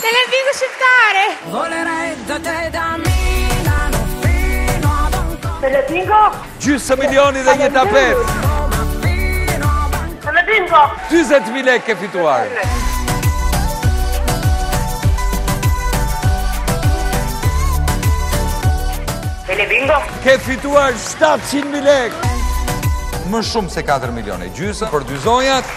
Televizion shqiptare. Volerei da te da Milano fino a Bangkok. Televizion. Gjysë milioni dhe një tapet. Televizion. 40000 lekë ke fituar. Televizion. Ke fituar 700000 lekë. Më shumë se 4 milioni. Gjysë për dy zonjat.